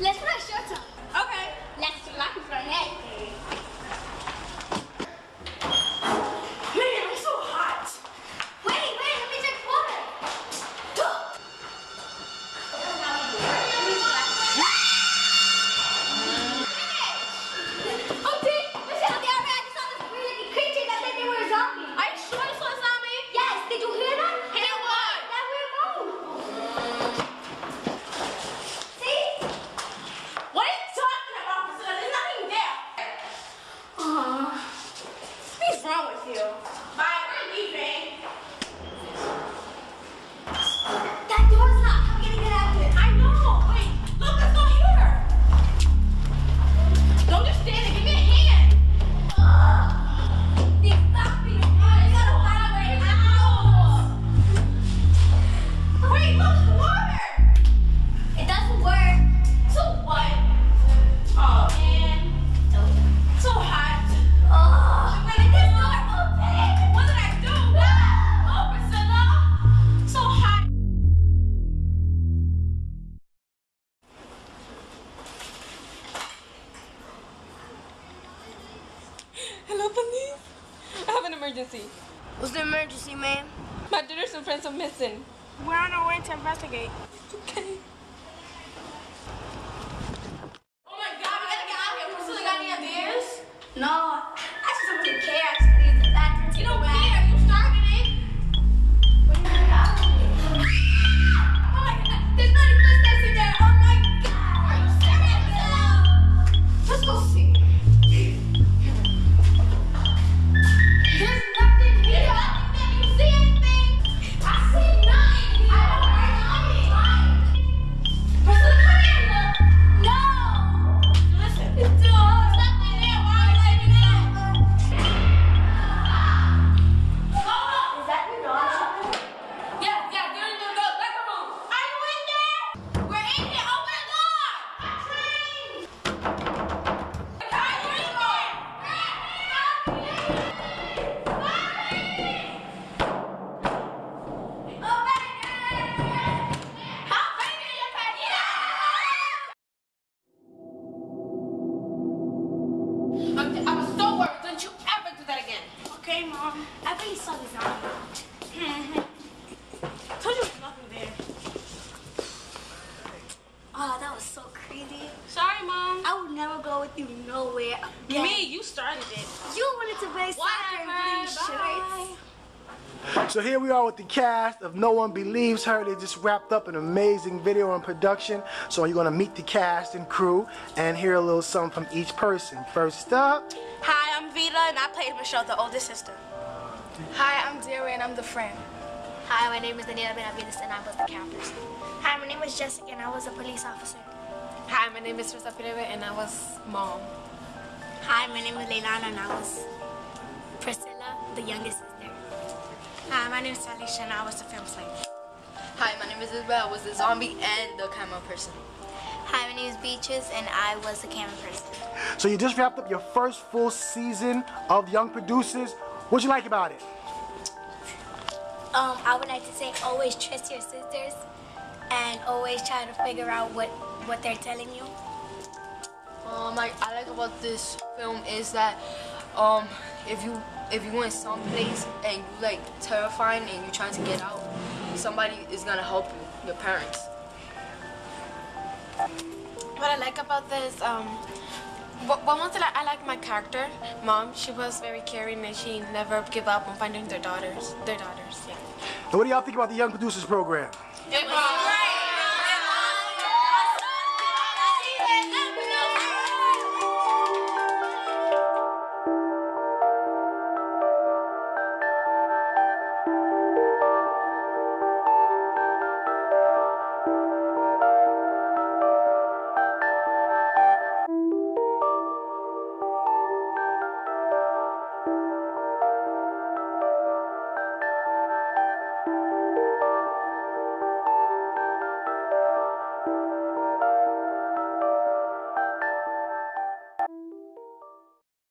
Let's put our shirts on. Emergency. What's the emergency, ma'am? My daughters and friends are missing. We're on our way to investigate. Okay. Okay, Mom. I think you saw the zombie. Told you there's nothing there. Oh, that was so crazy. Sorry, Mom. I would never go with you nowhere again. Me, you started it. You wanted to play soccer and blue shorts. So here we are with the cast of No One Believes Her. They just wrapped up an amazing video and production. So you're gonna meet the cast and crew and hear a little something from each person. First up, Hi, I'm Vita, and I played Michelle, the older sister. Hi, I'm Zira, and I'm the friend. Hi, my name is Daniela Benavides and I was the campus. Hi, my name is Jessica and I was a police officer. Hi, my name is Rosa Pireve and I was mom. Hi, my name is Leilana and I was Priscilla, the youngest sister. Hi, my name is Talisha, and I was the film slate. Hi, my name is Isabel. I was the zombie and the camo person. Hi, my name is Beatrice and I was the camera person. so you just wrapped up your first full season of Young Producers. What'd you like about it? Um, I would like to say always trust your sisters and always try to figure out what, what they're telling you. Um, like I like about this film is that, um, if you if you went someplace and you like terrifying and you're trying to get out, somebody is gonna help you. Your parents. What I like about this, um, what, what one thing I, I like my character, mom. She was very caring and she never give up on finding their daughters. Their daughters, yeah. And what do y'all think about the Young Producers program? It was